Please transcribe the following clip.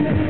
Amen.